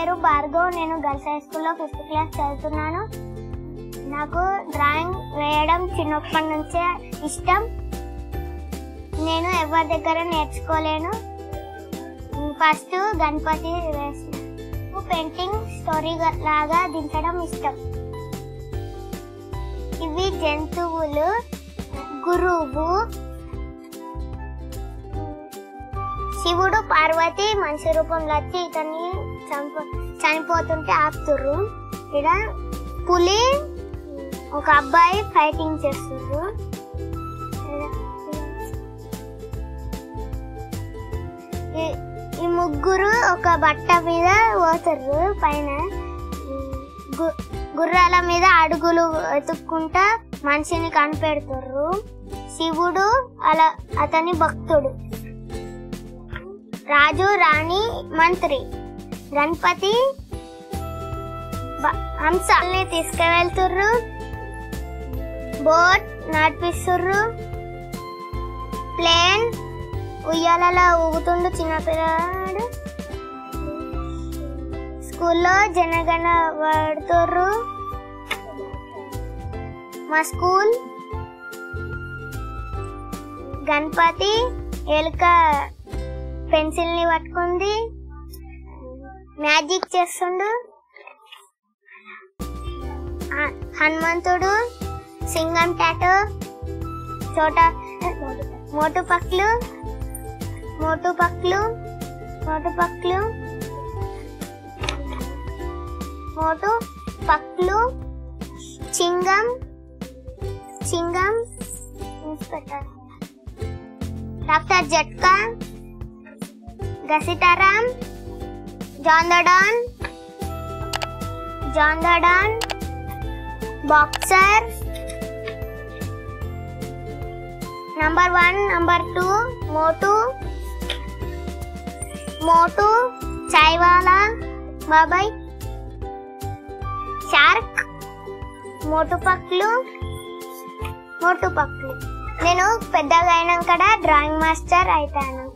పేరు భార్గవ్. నేను girls high స్కూల్లో ఫిఫ్త్ క్లాస్ చదువుతున్నాను. నాకు డ్రాయింగ్ వేయడం చిన్నప్పటి నుంచే ఇష్టం. నేను ఎవరి దగ్గర నేర్చుకోలేను. ఫస్ట్ గణపతి వేసిన పెయింటింగ్ స్టోరీ లాగా దించడం ఇష్టం. ఇవి జంతువులు గురువు శివుడు పార్వతి మనిషి రూపంలో వచ్చి ఇతన్ని చనిపో చనిపోతుంటే ఆపుతుర్రు. ఇక్కడ పులి ఒక అబ్బాయి ఫైటింగ్ చేస్తుర్రు. ఈ- ఈ ముగ్గురు ఒక బట్ట మీద పోతారు పైన. గు- గుర్రాల మీద అడుగులు వెతుక్కుంటా మనిషిని కనిపెడుతుర్రు. శివుడు అలా అతని భక్తుడు. రాజు రాణి మంత్రి. గణపతి బ- హంసల్ని తీసుకువెళ్తుర్రు. బోట్ నడిపిస్తుర్రు. ప్లేన్ ఉయ్యాలలో ఊగుతుండు చిన్నపిల్లాడు. స్కూల్లో జనగణ పడుతుర్రు మా స్కూల్ గణపతి ఎలుక పెన్సిల్ని పట్టుకుంది. మ్యాజిక్ చేస్తుండు. హ- హనుమంతుడు సింగం టాటో చోట మోటు పక్లు మోటు పక్లు మోటు పక్లు మోటు పక్లు చింగం Chingam inspector. Doctor Jhatka Ghasitaram John the John the don boxer number one number two Motu Motu chaiwala బాబాయ్ షార్క్ మోటు పక్లు మోటు పక్లు నేను పెద్దగా అయినాక డ్రాయింగ్ మాస్టర్ అవుతాను